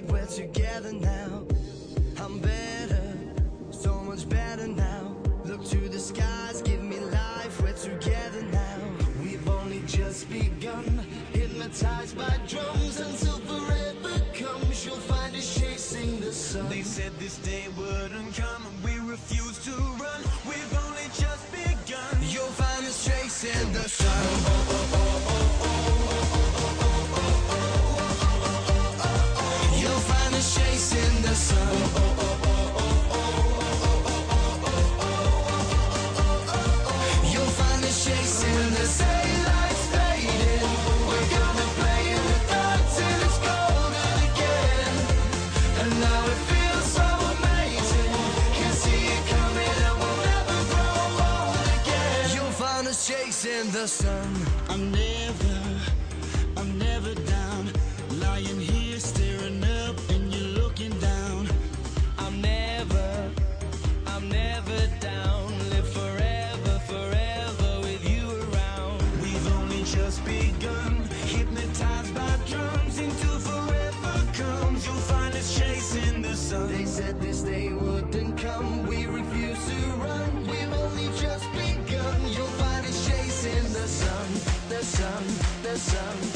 the light, we're together now. I'm better, so much better now. Look to the skies, give me life, we're together now. We've only just begun, hypnotized by drums until forever comes. You'll find us chasing the sun. They said this day wouldn't come us chasing the sun. I'm never, I'm never down. Lying here staring up and you're looking down. I'm never, I'm never down. Live forever, forever with you around. We've only just begun. Hypnotized by drums until forever comes. You'll find us chasing the sun. They said this day wouldn't come. We refuse to run. Sun, the sun,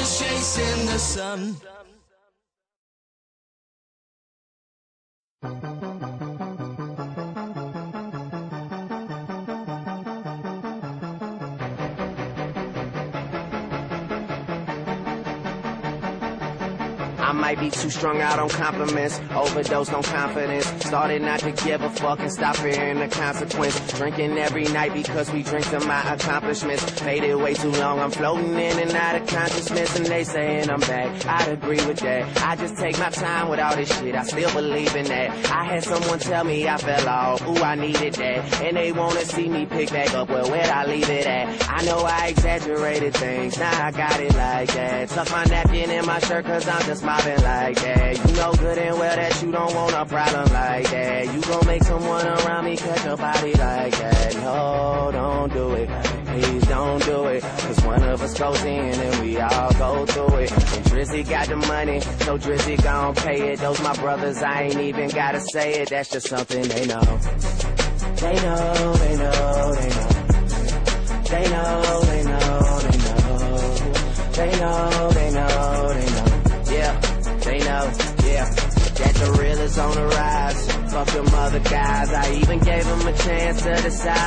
Us chasing the sun. I might be too strung out on compliments, overdosed on confidence. Started not to give a fuck and stop fearing the consequence. Drinking every night because we drink to my accomplishments. Faded way too long, I'm floating in and out of consciousness, and they saying I'm back. I'd agree with that. I just take my time with all this shit. I still believe in that. I had someone tell me I fell off. Ooh, I needed that, and they wanna see me pick back up. Well, where'd I leave it at? I know I exaggerated things. Now I got it like that. Tuck my napkin in my shirt cause I'm just mobbing like that. You know good and well that you don't want a problem like that. You gon' make someone around me catch a body like that. No, don't do it. Please don't do it. Cause one of us goes in and we all go through it. And Drizzy got the money, so Drizzy gon' pay it. Those my brothers, I ain't even gotta say it. That's just something. They know, they know, Fuck them other guys. I even gave them a chance to decide.